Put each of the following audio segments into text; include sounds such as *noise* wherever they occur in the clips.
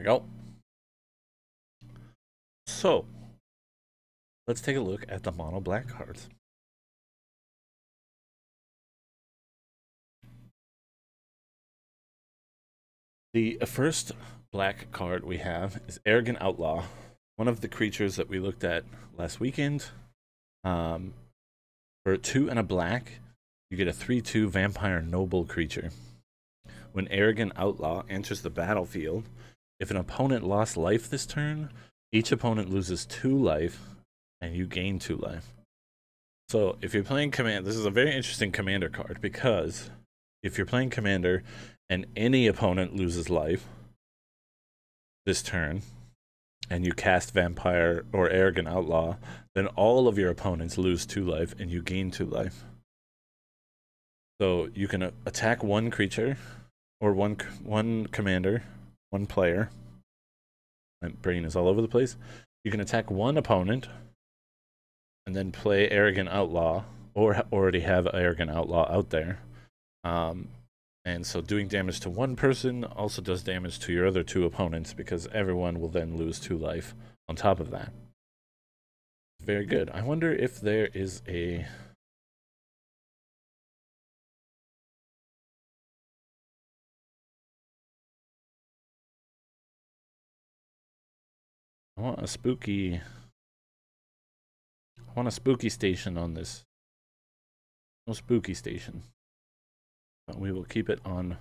we go. So, let's take a look at the mono black cards. The first black card we have is Arrogant Outlaw, one of the creatures that we looked at last weekend. Um, for two and a black, you get a 3 2 vampire noble creature. When Arrogant Outlaw enters the battlefield, if an opponent lost life this turn, each opponent loses two life and you gain two life. So if you're playing command, this is a very interesting commander card because if you're playing commander and any opponent loses life this turn and you cast vampire or arrogant outlaw, then all of your opponents lose two life and you gain two life. So you can attack one creature or one one commander, one player. My brain is all over the place. You can attack one opponent and then play Arrogant Outlaw or already have Arrogant Outlaw out there. Um, and so doing damage to one person also does damage to your other two opponents because everyone will then lose two life on top of that. Very good. I wonder if there is a I want a spooky. I want a spooky station on this. No spooky station. But we will keep it on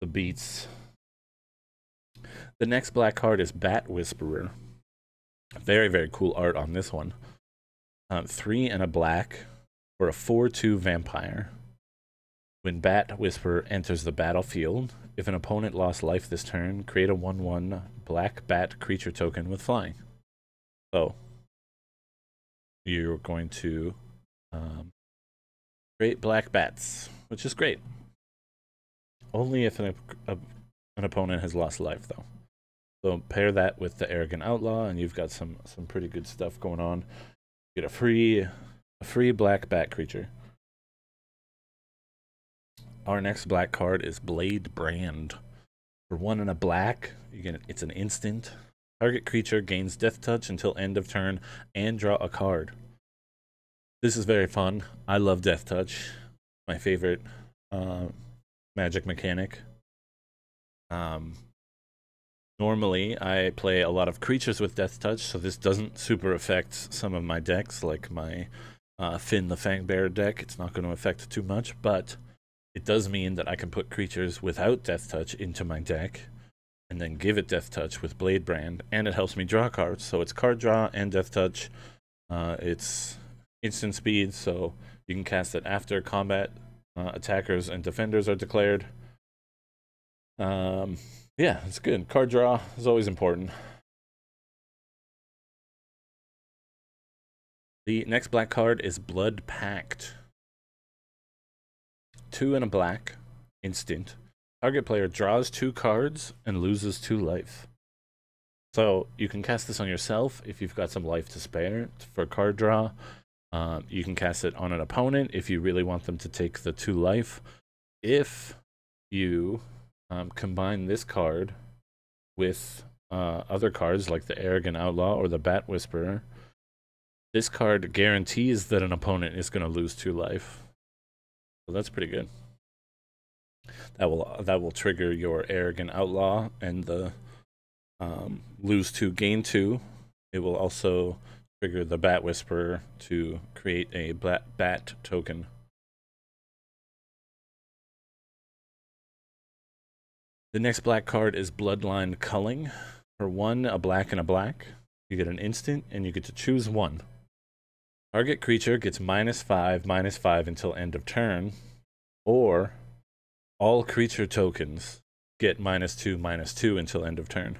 the beats. The next black card is Bat Whisperer. Very, very cool art on this one. Um, three and a black for a 4 2 vampire. When Bat Whisperer enters the battlefield, if an opponent lost life this turn, create a 1 1 black bat creature token with flying. So, you're going to um, create black bats, which is great. Only if an, a, an opponent has lost life, though. So pair that with the arrogant outlaw, and you've got some some pretty good stuff going on. Get a free a free black bat creature. Our next black card is Blade Brand. For one and a black, you get it's an instant. Target creature gains death touch until end of turn and draw a card. This is very fun. I love death touch. My favorite uh, magic mechanic. Um, normally, I play a lot of creatures with death touch, so this doesn't super affect some of my decks, like my uh, Fynn the Fangbearer deck. It's not going to affect too much, but it does mean that I can put creatures without Death Touch into my deck and then give it Death Touch with Bladebrand, and it helps me draw cards. So it's card draw and Death Touch. Uh, it's instant speed, so you can cast it after combat uh, attackers and defenders are declared. Um, yeah, it's good. Card draw is always important. The next black card is Blood Pact two and a black, instant. Target player draws two cards and loses two life. So you can cast this on yourself if you've got some life to spare for card draw. Um, you can cast it on an opponent if you really want them to take the two life. If you um, combine this card with uh, other cards like the Arrogant Outlaw or the Bat Whisperer, this card guarantees that an opponent is going to lose two life. That's pretty good. That will that will trigger your arrogant outlaw and the um, lose two, gain two. It will also trigger the bat whisperer to create a bat, bat token. The next black card is Bloodline Culling. For one, a black and a black. You get an instant, and you get to choose one. Target creature gets minus 5, minus 5 until end of turn, or all creature tokens get minus 2, minus 2 until end of turn.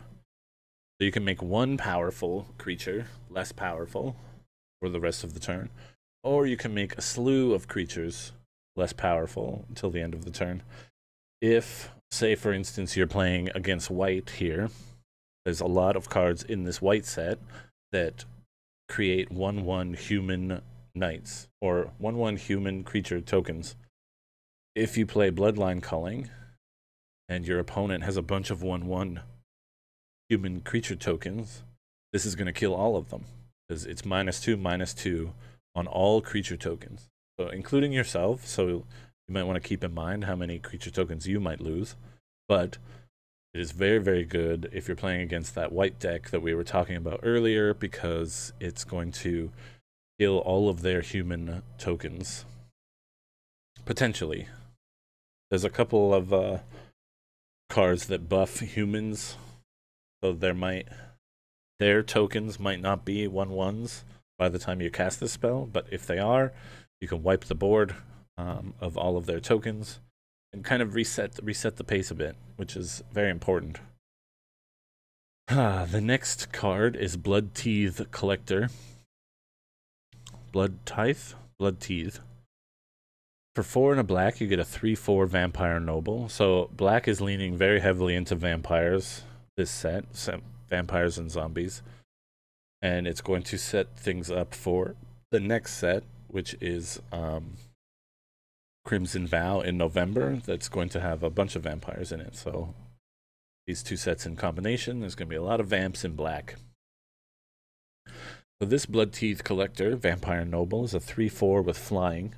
So you can make one powerful creature less powerful for the rest of the turn, or you can make a slew of creatures less powerful until the end of the turn. If, say, for instance, you're playing against white here, there's a lot of cards in this white set that create 1 1 human knights or 1 1 human creature tokens. If you play Bloodline Culling and your opponent has a bunch of 1 1 human creature tokens, this is going to kill all of them because it's minus 2, minus 2 on all creature tokens. So, including yourself. So, you might want to keep in mind how many creature tokens you might lose. But it is very, very good if you're playing against that white deck that we were talking about earlier because it's going to kill all of their human tokens. Potentially. There's a couple of uh, cards that buff humans, so there might their tokens might not be one ones by the time you cast the spell, but if they are, you can wipe the board um, of all of their tokens and kind of reset reset the pace a bit, which is very important. Ah, *sighs* the next card is Blood Teeth Collector. Blood Tithe? Blood Teeth. For four and a black, you get a 3 4 Vampire Noble. So, black is leaning very heavily into vampires this set, vampires and zombies. And it's going to set things up for the next set, which is um, Crimson Vow in November. That's going to have a bunch of vampires in it. So, these two sets in combination, there's going to be a lot of vamps in black. So, this Blood Teeth Collector, Vampire Noble, is a 3 4 with flying.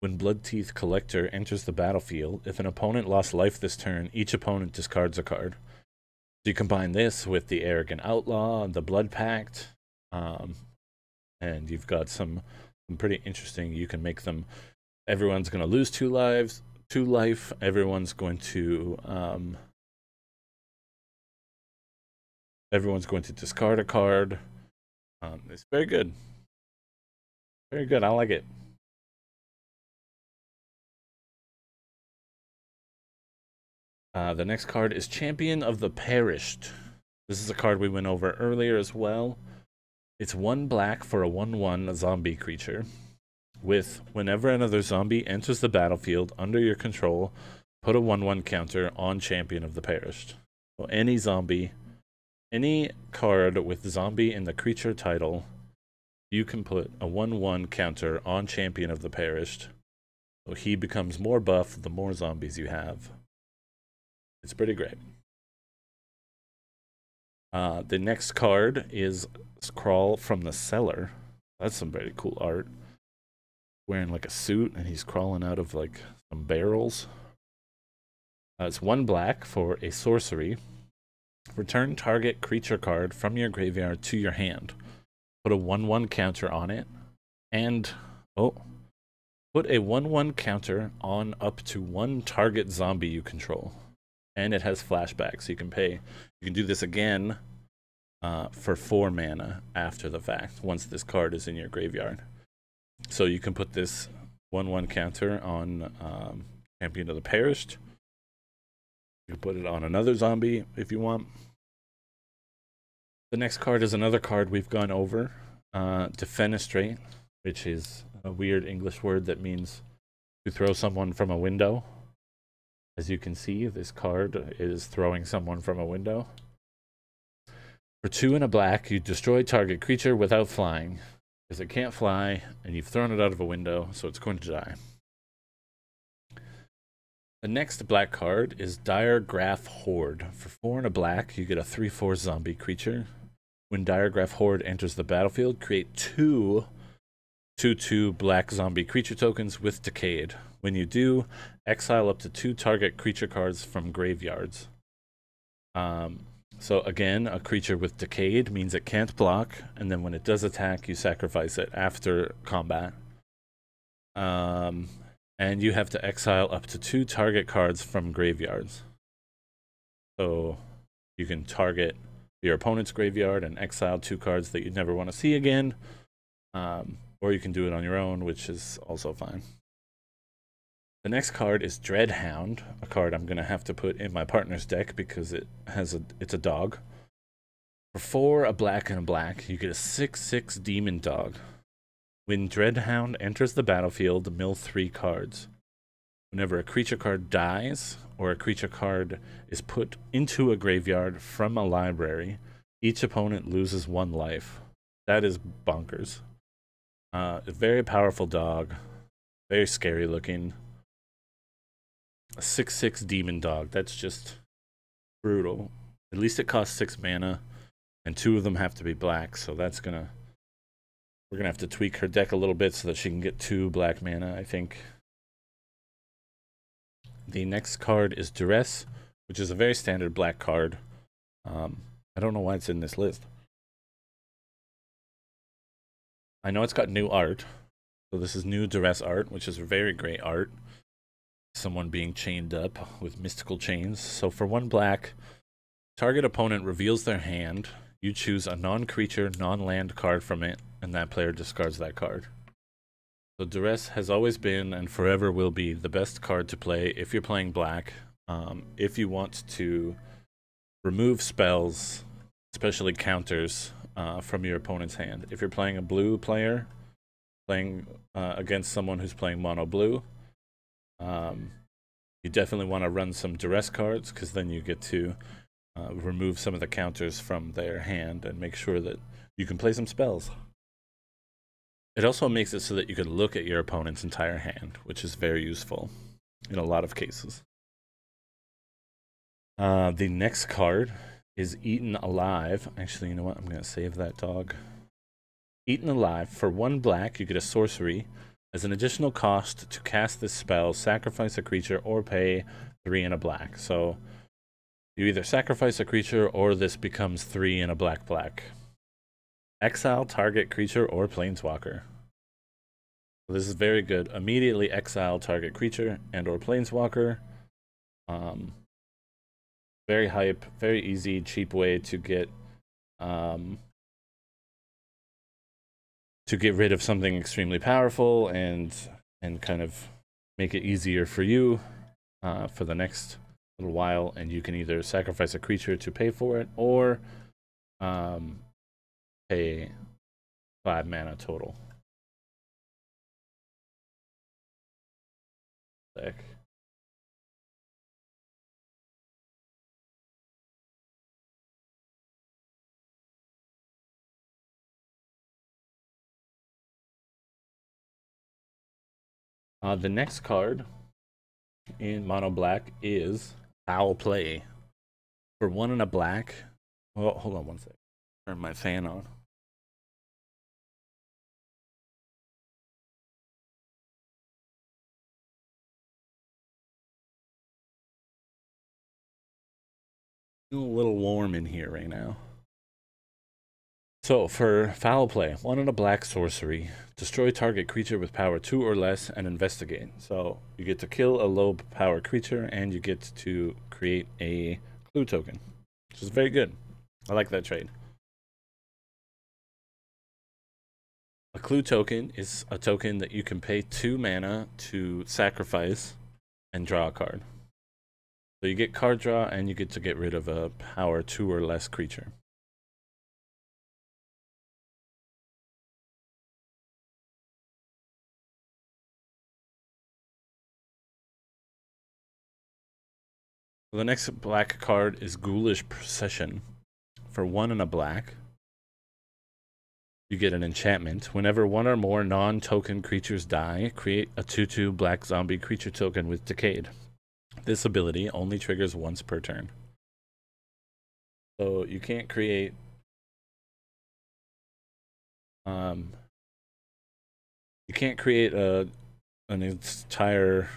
When Blood Teeth Collector enters the battlefield, if an opponent lost life this turn, each opponent discards a card. So you combine this with the Arrogant Outlaw and the Blood Pact, um, and you've got some, some pretty interesting. You can make them. Everyone's going to lose two lives, two life. Everyone's going to. Um, everyone's going to discard a card. Um, it's very good. Very good. I like it. Uh, the next card is Champion of the Perished. This is a card we went over earlier as well. It's one black for a 1 1 zombie creature. With whenever another zombie enters the battlefield under your control, put a 1 1 counter on Champion of the Perished. So any zombie, any card with zombie in the creature title, you can put a 1 1 counter on Champion of the Perished. So he becomes more buff the more zombies you have. It's pretty great. Uh, the next card is Crawl from the Cellar. That's some very cool art. Wearing like a suit and he's crawling out of like some barrels. Uh, it's one black for a sorcery. Return target creature card from your graveyard to your hand. Put a 1 1 counter on it. And, oh, put a 1 1 counter on up to one target zombie you control and it has flashbacks. So you can pay. You can do this again uh, for four mana after the fact once this card is in your graveyard. So you can put this one-one counter on um, Champion of the Perished. You can put it on another zombie if you want. The next card is another card we've gone over, uh, Defenestrate, which is a weird English word that means to throw someone from a window. As you can see, this card is throwing someone from a window. For two and a black, you destroy target creature without flying. It can't fly, and you've thrown it out of a window, so it's going to die. The next black card is Diregraf Horde. For four and a black, you get a 3-4 zombie creature. When Diregraf Horde enters the battlefield, create two 2-2 black zombie creature tokens with Decayed. When you do, exile up to two target creature cards from graveyards. Um, so again, a creature with Decayed means it can't block, and then when it does attack, you sacrifice it after combat. Um, and you have to exile up to two target cards from graveyards. So you can target your opponent's graveyard and exile two cards that you never want to see again. Um, or you can do it on your own, which is also fine. The next card is Dreadhound, a card I'm going to have to put in my partner's deck because it has a it's a dog. For four, a black and a black, you get a 6-6 demon dog. When Dreadhound enters the battlefield, mill three cards. Whenever a creature card dies, or a creature card is put into a graveyard from a library, each opponent loses one life. That is bonkers. Uh, a very powerful dog, very scary looking. A 6 6 demon dog. That's just brutal. At least it costs 6 mana, and two of them have to be black, so that's gonna. We're gonna have to tweak her deck a little bit so that she can get two black mana, I think. The next card is Duress, which is a very standard black card. Um, I don't know why it's in this list. I know it's got new art. So this is new Duress art, which is very great art. Someone being chained up with mystical chains. So for one black, target opponent reveals their hand. You choose a non-creature, non-land card from it, and that player discards that card. So Duress has always been and forever will be the best card to play if you're playing black. Um, if you want to remove spells, especially counters, uh, from your opponent's hand. If you're playing a blue player, playing uh, against someone who's playing mono blue, um, you definitely want to run some duress cards because then you get to uh, remove some of the counters from their hand and make sure that you can play some spells. It also makes it so that you can look at your opponent's entire hand, which is very useful in a lot of cases. Uh, the next card is Eaten Alive. Actually, you know what? I'm going to save that dog. Eaten Alive. For one black, you get a sorcery. As an additional cost to cast this spell, sacrifice a creature or pay three in a black. So you either sacrifice a creature or this becomes three in a black black. Exile target creature or planeswalker. So this is very good. Immediately exile target creature and or planeswalker. Um, very hype, very easy, cheap way to get um, to get rid of something extremely powerful and and kind of make it easier for you uh, for the next little while. And you can either sacrifice a creature to pay for it or um, pay five mana total. Sick. Uh, the next card in mono black is Foul Play. For one and a black. Oh, hold on one sec. Turn my fan on. a little warm in here right now. So for foul play, one in a black sorcery, destroy target creature with power two or less and investigate. So you get to kill a low power creature and you get to create a clue token, which is very good. I like that trade. A clue token is a token that you can pay two mana to sacrifice and draw a card. So you get card draw and you get to get rid of a power two or less creature. The next black card is Ghoulish Procession. For one and a black, you get an enchantment. Whenever one or more non token creatures die, create a 2 2 black zombie creature token with Decayed. This ability only triggers once per turn. So you can't create. Um, you can't create a an entire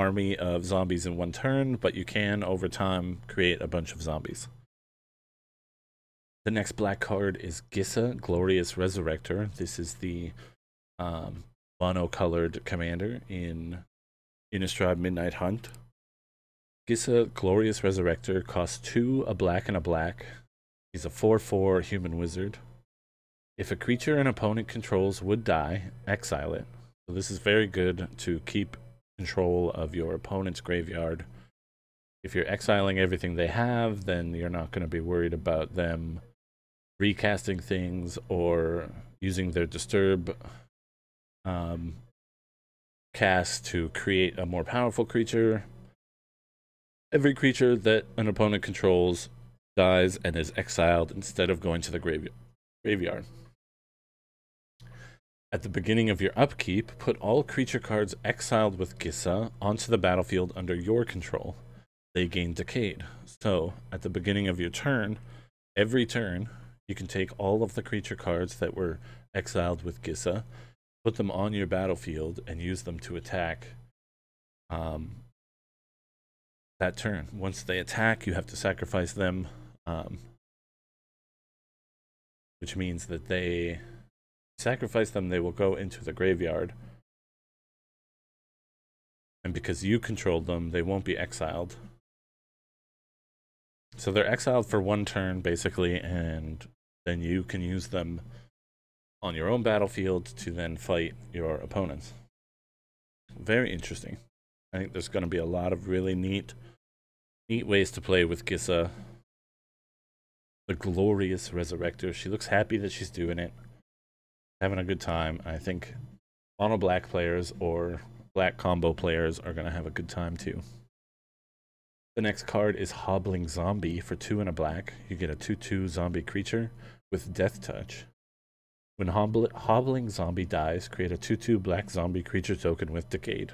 army of zombies in one turn, but you can, over time, create a bunch of zombies. The next black card is Gisa, Glorious Resurrector. This is the um, mono-colored commander in Innistrad Midnight Hunt. Gisa, Glorious Resurrector, costs two, a black and a black. He's a 4-4 human wizard. If a creature an opponent controls would die, exile it. So this is very good to keep control of your opponent's graveyard. If you're exiling everything they have, then you're not going to be worried about them recasting things or using their disturb um, cast to create a more powerful creature. Every creature that an opponent controls dies and is exiled instead of going to the grave- graveyard. At the beginning of your upkeep, put all creature cards exiled with Gisa onto the battlefield under your control. They gain Decayed. So, at the beginning of your turn, every turn, you can take all of the creature cards that were exiled with Gisa, put them on your battlefield, and use them to attack um, that turn. Once they attack, you have to sacrifice them, um, which means that they sacrifice them, they will go into the graveyard. And because you controlled them, they won't be exiled. So they're exiled for one turn, basically, and then you can use them on your own battlefield to then fight your opponents. Very interesting. I think there's going to be a lot of really neat, neat ways to play with Gisa. The glorious resurrector. She looks happy that she's doing it, having a good time. I think mono black players or black combo players are going to have a good time too. The next card is Hobbling Zombie for two and a black. You get a 2 2 zombie creature with Death Touch. When Hobbling Zombie dies, create a 2 2 black zombie creature token with Decayed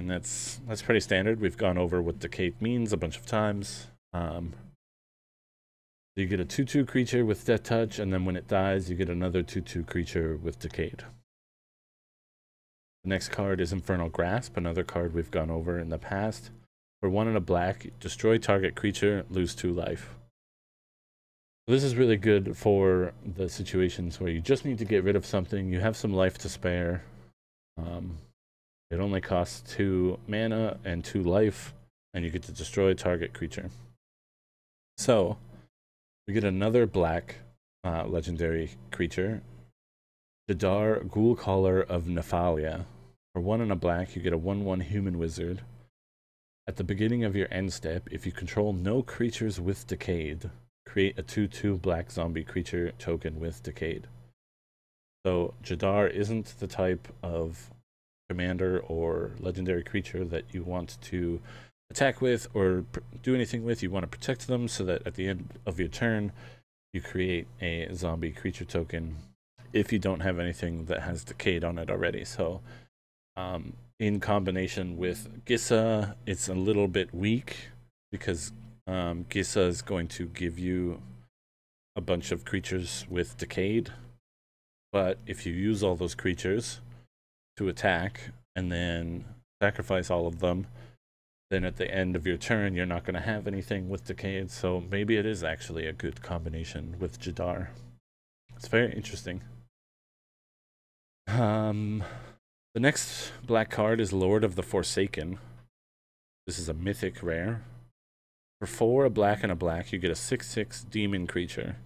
and that's that's pretty standard. We've gone over what decayed means a bunch of times. Um, you get a 2-2 creature with Death Touch, and then when it dies, you get another 2-2 creature with Decayed. The next card is Infernal Grasp, another card we've gone over in the past. For one and a black, destroy target creature, lose two life. This is really good for the situations where you just need to get rid of something, you have some life to spare. Um, it only costs two mana and two life, and you get to destroy a target creature. So, we get another black uh, legendary creature, Jadar Ghoulcaller of Nephalia. For one and a black, you get a 1 1 human wizard. At the beginning of your end step, if you control no creatures with Decayed, create a 2 2 black zombie creature token with Decayed. So, Jadar isn't the type of commander or legendary creature that you want to attack with or do anything with. You want to protect them so that at the end of your turn, you create a zombie creature token if you don't have anything that has decayed on it already. So, um, in combination with Gisa, it's a little bit weak because um, Gisa is going to give you a bunch of creatures with decayed. But if you use all those creatures, to attack and then sacrifice all of them, then at the end of your turn, you're not going to have anything with Decayed. So maybe it is actually a good combination with Jadar. It's very interesting. Um, the next black card is Lord of the Forsaken. This is a mythic rare. For four, a black and a black, you get a 6 6 demon creature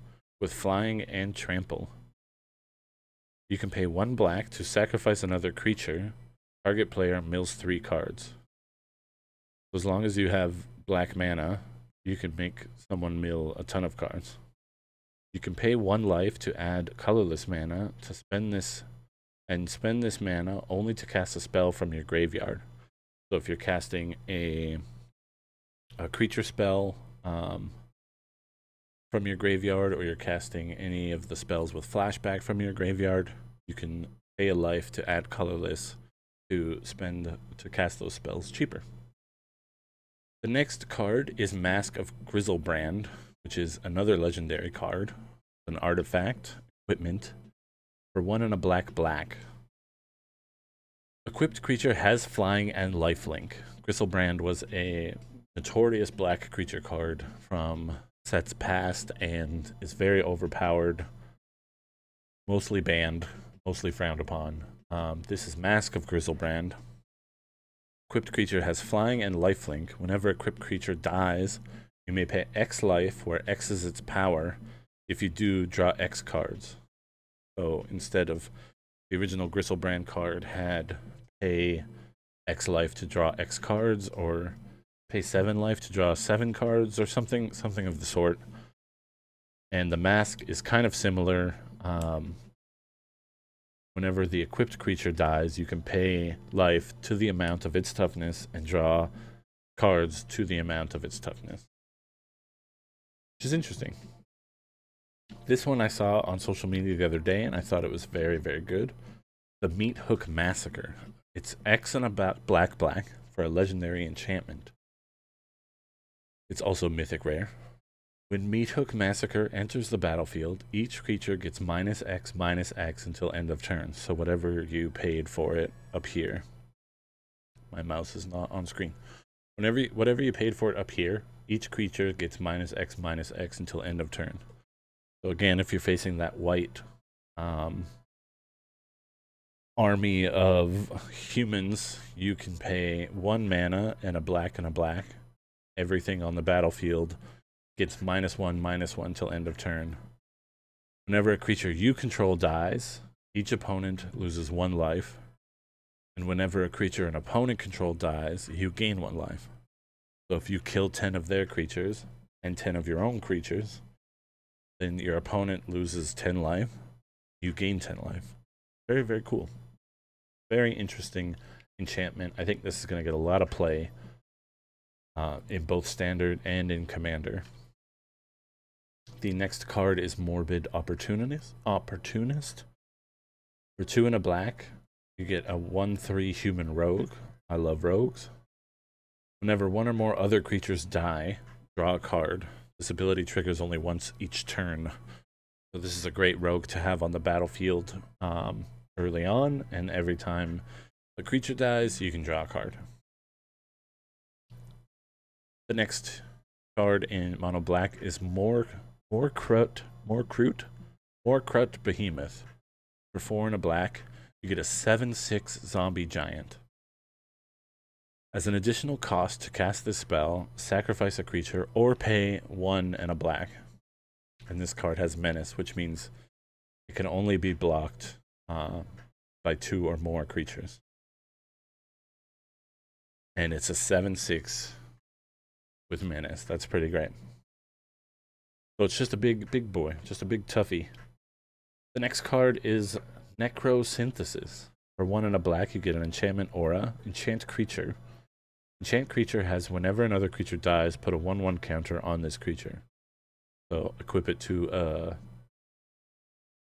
with flying and trample. You can pay one black to sacrifice another creature. Target player mills three cards. As long as you have black mana, you can make someone mill a ton of cards. You can pay one life to add colorless mana to spend this and spend this mana only to cast a spell from your graveyard. So if you're casting a a creature spell um, from your graveyard or you're casting any of the spells with flashback from your graveyard, you can pay a life to add colorless to spend to cast those spells cheaper. The next card is Mask of Griselbrand, which is another legendary card, an artifact, equipment, for one and a black black. Equipped creature has flying and lifelink. Griselbrand was a notorious black creature card from sets past and is very overpowered, mostly banned, mostly frowned upon. Um, this is Mask of Griselbrand. Equipped creature has flying and lifelink. Whenever a equipped creature dies, you may pay X life, where X is its power. If you do, draw X cards. So instead of the original Griselbrand card had pay X life to draw X cards, or pay seven life to draw seven cards or something, something of the sort. And the mask is kind of similar. Um, whenever the equipped creature dies, you can pay life to the amount of its toughness and draw cards to the amount of its toughness. Which is interesting. This one I saw on social media the other day, and I thought it was very, very good. The Meathook Massacre. It's X and a black black for a legendary enchantment. It's also mythic rare. When Meathook Massacre enters the battlefield, each creature gets minus X minus X until end of turn. So whatever you paid for it up here. My mouse is not on screen. Whenever you, whatever you paid for it up here, each creature gets minus X minus X until end of turn. So again, if you're facing that white um, army of humans, you can pay one mana and a black and a black. Everything on the battlefield gets minus one, minus one till end of turn. Whenever a creature you control dies, each opponent loses one life. And whenever a creature an opponent control dies, you gain one life. So if you kill 10 of their creatures and 10 of your own creatures, then your opponent loses 10 life. You gain 10 life. Very, very cool. Very interesting enchantment. I think this is going to get a lot of play uh, in both standard and in commander. The next card is Morbid Opportunist. Opportunist. For two and a black, you get a 1-3 human rogue. I love rogues. Whenever one or more other creatures die, draw a card. This ability triggers only once each turn. So this is a great rogue to have on the battlefield um, early on, and every time a creature dies, you can draw a card. The next card in mono black is more more crut more crute Morkrut Behemoth. For four and a black, you get a 7-6 zombie giant. As an additional cost to cast this spell, sacrifice a creature or pay one and a black. And this card has menace, which means it can only be blocked uh, by two or more creatures. And it's a 7 6 with menace. That's pretty great. So it's just a big, big boy, just a big toughie. The next card is Necrosynthesis. For one and a black, you get an enchantment aura, enchant creature. Enchant creature has whenever another creature dies, put a 1 1 counter on this creature. So equip it to a,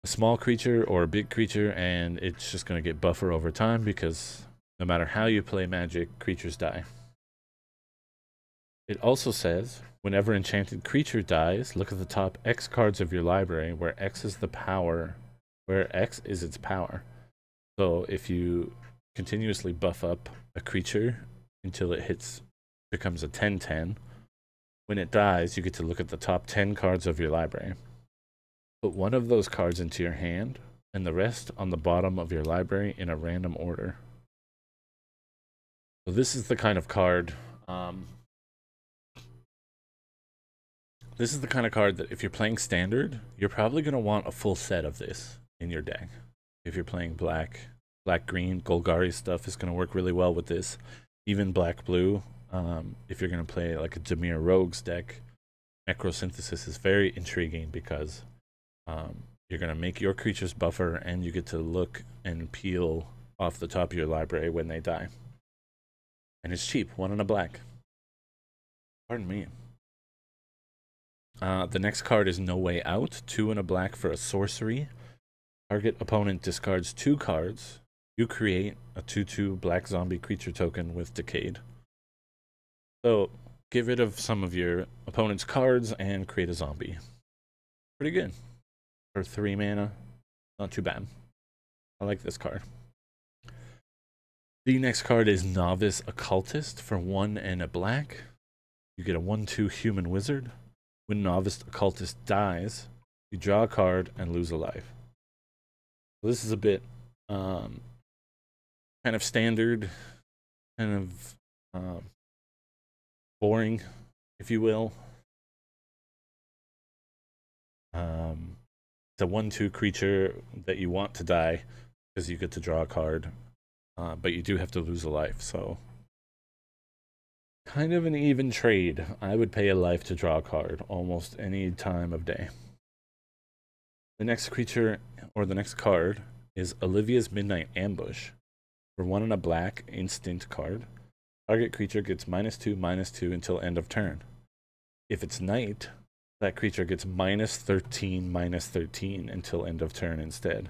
a small creature or a big creature, and it's just going to get buffer over time because no matter how you play magic, creatures die. It also says whenever enchanted creature dies, look at the top X cards of your library where X is the power, where X is its power. So if you continuously buff up a creature until it hits becomes a 10-10. When it dies, you get to look at the top 10 cards of your library. Put one of those cards into your hand and the rest on the bottom of your library in a random order. So this is the kind of card um, this is the kind of card that if you're playing standard, you're probably going to want a full set of this in your deck. If you're playing black, black green, Golgari stuff is going to work really well with this even black blue. Um, if you're going to play like a Dimir Rogues deck, Necrosynthesis is very intriguing because um, you're going to make your creatures buffer and you get to look and peel off the top of your library when they die. And it's cheap, one and a black. Pardon me. Uh, the next card is No Way Out, two and a black for a sorcery. Target opponent discards two cards you create a 2-2 black zombie creature token with Decayed. So, get rid of some of your opponent's cards and create a zombie. Pretty good. For 3 mana, not too bad. I like this card. The next card is Novice Occultist for 1 and a black. You get a 1-2 human wizard. When Novice Occultist dies, you draw a card and lose a life. So this is a bit um, kind of standard, kind of um, boring, if you will. Um, it's a one-two creature that you want to die because you get to draw a card, uh, but you do have to lose a life. So, kind of an even trade. I would pay a life to draw a card almost any time of day. The next creature or the next card is Olivia's Midnight Ambush. For one and a black instant card, target creature gets minus two, minus two until end of turn. If it's night, that creature gets minus 13, minus 13 until end of turn instead.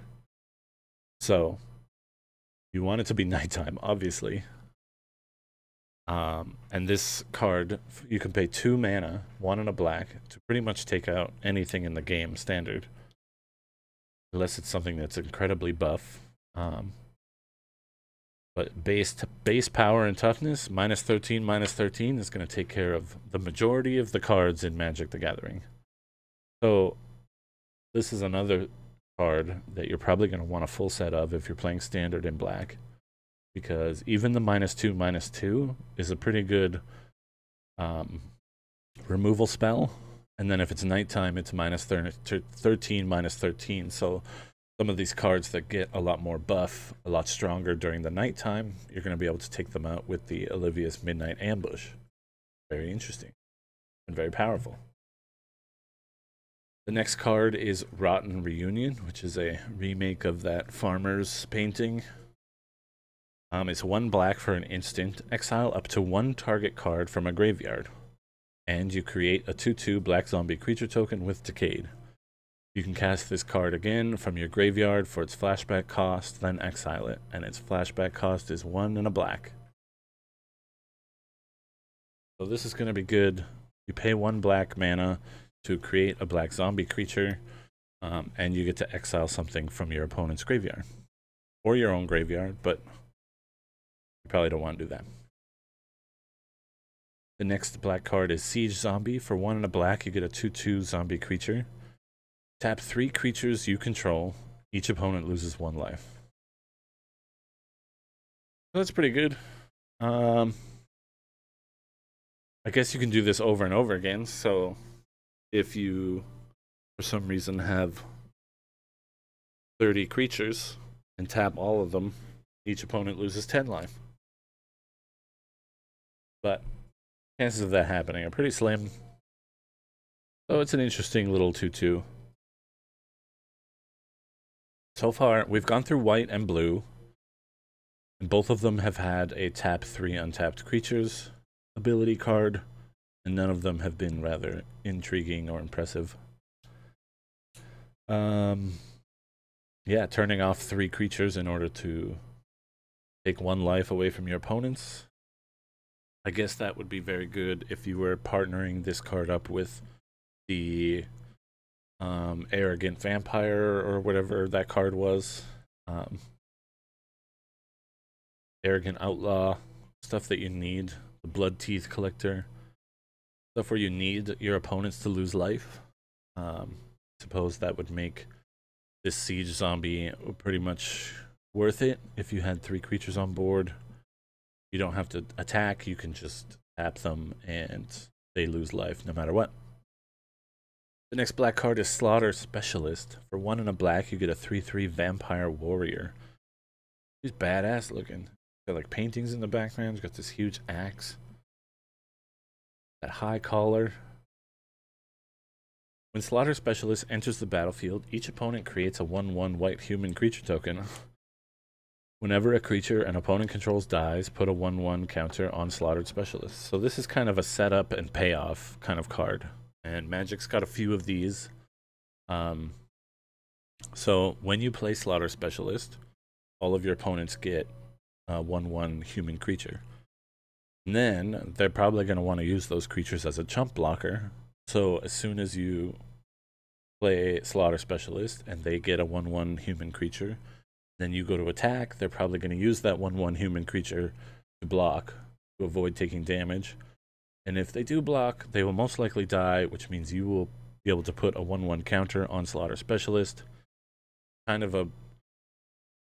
So, you want it to be *laughs* nighttime, obviously. Um, and this card, you can pay two mana, one and a black, to pretty much take out anything in the game standard. Unless it's something that's incredibly buff. Um, but base base power and toughness, minus 13, minus 13 is going to take care of the majority of the cards in Magic the Gathering. So this is another card that you're probably going to want a full set of if you're playing standard in black. Because even the minus 2, minus 2 is a pretty good um, removal spell. And then if it's nighttime, it's minus 13, minus 13. So some of these cards that get a lot more buff, a lot stronger during the nighttime, you're going to be able to take them out with the Olivia's Midnight Ambush. Very interesting and very powerful. The next card is Rotten Reunion, which is a remake of that Farmer's painting. Um, it's one black for an instant. Exile up to one target card from a graveyard. And you create a 2-2 black zombie creature token with Decayed. You can cast this card again from your graveyard for its flashback cost, then exile it, and its flashback cost is one and a black. So this is going to be good. You pay one black mana to create a black zombie creature, um, and you get to exile something from your opponent's graveyard. Or your own graveyard, but you probably don't want to do that. The next black card is Siege Zombie. For one and a black, you get a 2-2 zombie creature. Tap three creatures you control. Each opponent loses one life. That's pretty good. Um, I guess you can do this over and over again. So if you, for some reason, have 30 creatures and tap all of them, each opponent loses 10 life. But chances of that happening are pretty slim. So it's an interesting little 2 2. So far, we've gone through white and blue. And both of them have had a tap 3 untapped creatures ability card. And none of them have been rather intriguing or impressive. Um, yeah, turning off three creatures in order to take one life away from your opponents. I guess that would be very good if you were partnering this card up with the um, arrogant vampire or whatever that card was. Um, arrogant outlaw, stuff that you need. The blood teeth collector, stuff where you need your opponents to lose life. Um, suppose that would make this siege zombie pretty much worth it if you had three creatures on board. You don't have to attack, you can just tap them and they lose life no matter what. The next black card is Slaughter Specialist. For one and a black, you get a 3-3 Vampire Warrior. He's badass looking. Got like paintings in the background. He's got this huge axe. That high collar. When Slaughter Specialist enters the battlefield, each opponent creates a 1-1 white human creature token. *laughs* Whenever a creature an opponent controls dies, put a 1-1 counter on Slaughtered Specialist. So this is kind of a setup and payoff kind of card and Magic's got a few of these. Um, so when you play Slaughter Specialist, all of your opponents get a 1-1 human creature. And then they're probably going to want to use those creatures as a chump blocker. So as soon as you play Slaughter Specialist and they get a 1-1 human creature, then you go to attack, they're probably going to use that 1-1 human creature to block to avoid taking damage. And if they do block, they will most likely die, which means you will be able to put a 1-1 counter on Slaughter Specialist. Kind of a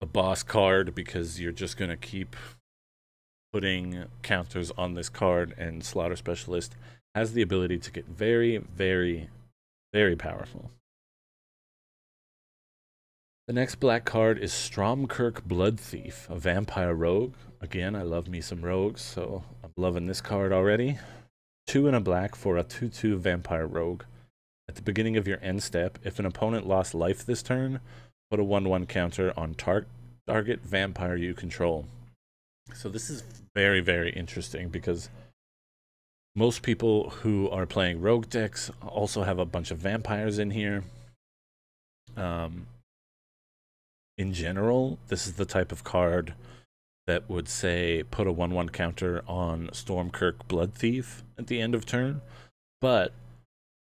a boss card because you're just going to keep putting counters on this card and Slaughter Specialist has the ability to get very, very, very powerful. The next black card is Stromkirk Bloodthief, a vampire rogue. Again, I love me some rogues, so I'm loving this card already. Two and a black for a 2-2 Vampire Rogue. At the beginning of your end step, if an opponent lost life this turn, put a 1-1 counter on tar target vampire you control. So this is very, very interesting because most people who are playing rogue decks also have a bunch of vampires in here. Um, in general, this is the type of card that would say put a 1 1 counter on Stromkirk Bloodthief at the end of turn, but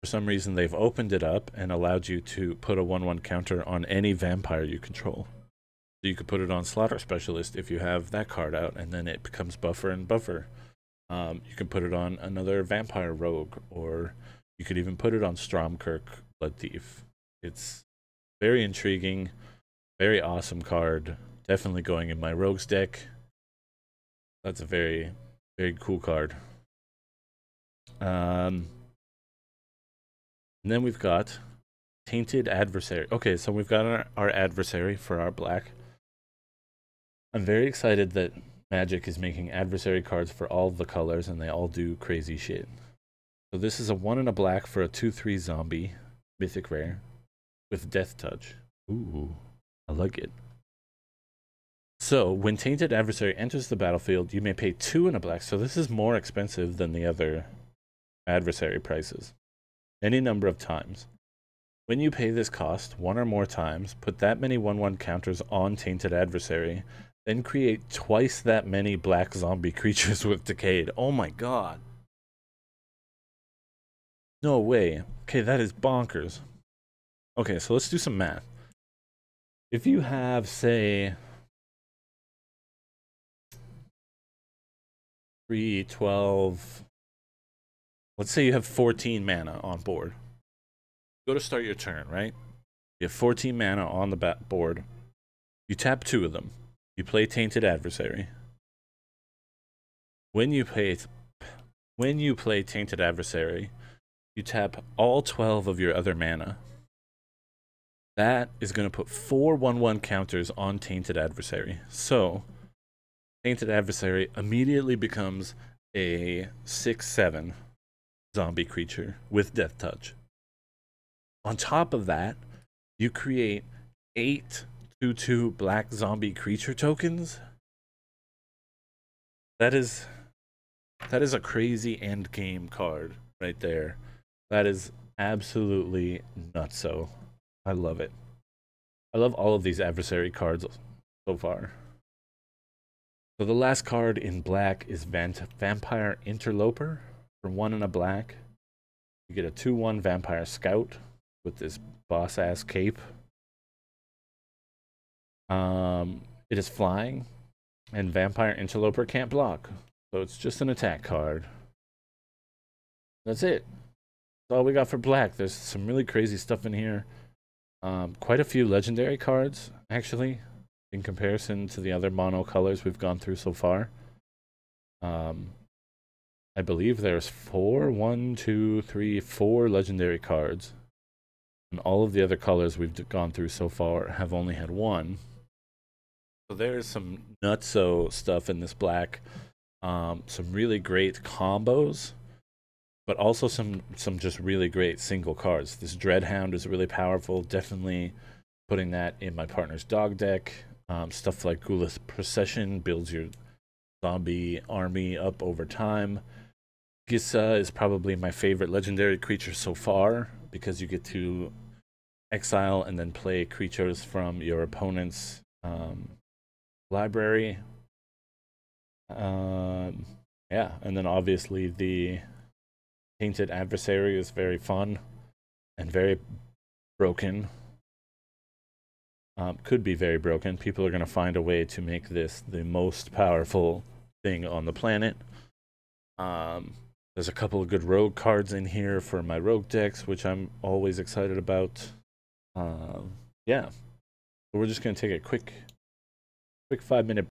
for some reason they've opened it up and allowed you to put a 1 1 counter on any vampire you control. So you could put it on Slaughter Specialist if you have that card out, and then it becomes buffer and buffer. Um, you can put it on another vampire rogue, or you could even put it on Stormkirk Blood Thief. It's very intriguing, very awesome card. Definitely going in my rogues deck. That's a very, very cool card. Um, and then we've got Tainted Adversary. Okay, so we've got our, our adversary for our black. I'm very excited that Magic is making adversary cards for all the colors and they all do crazy shit. So this is a 1 and a black for a 2-3 zombie, mythic rare, with Death Touch. Ooh, I like it. So, when Tainted Adversary enters the battlefield, you may pay 2 in a black, so this is more expensive than the other adversary prices. Any number of times. When you pay this cost one or more times, put that many 1-1 counters on Tainted Adversary, then create twice that many black zombie *laughs* creatures with Decayed. Oh my god. No way. Okay, that is bonkers. Okay, so let's do some math. If you have, say, 3, 12, let's say you have 14 mana on board go to start your turn, right? You have 14 mana on the board. You tap two of them. You play Tainted Adversary. When you play, when you play Tainted Adversary, you tap all 12 of your other mana. That is going to put four 1 1 counters on Tainted Adversary. So, Tainted Adversary immediately becomes a 6 7 zombie creature with Death Touch. On top of that, you create eight 2 2 black zombie creature tokens. That is that is a crazy end game card right there. That is absolutely nutso. I love it. I love all of these adversary cards so far. So the last card in black is Vampire Interloper for one and a black. You get a 2-1 Vampire Scout with this boss ass cape. Um, it is flying, and Vampire Interloper can't block, so it's just an attack card. That's it. That's all we got for black. There's some really crazy stuff in here. Um, quite a few legendary cards, actually, in comparison to the other mono colors we've gone through so far. Um, I believe there's four, one, two, three, four legendary cards and all of the other colors we've gone through so far have only had one. So there's some nutso stuff in this black. Um, some really great combos, but also some some just really great single cards. This Dreadhound is really powerful. Definitely putting that in my partner's dog deck. Um, stuff like Gulith Procession builds your zombie army up over time. Gisa is probably my favorite legendary creature so far because you get to exile and then play creatures from your opponent's um, library. Um, yeah, and then obviously the Tainted Adversary is very fun and very broken. Um, could be very broken. People are going to find a way to make this the most powerful thing on the planet. Um, there's a couple of good rogue cards in here for my rogue decks, which I'm always excited about. Uh, yeah, so we're just gonna take a quick, quick five minute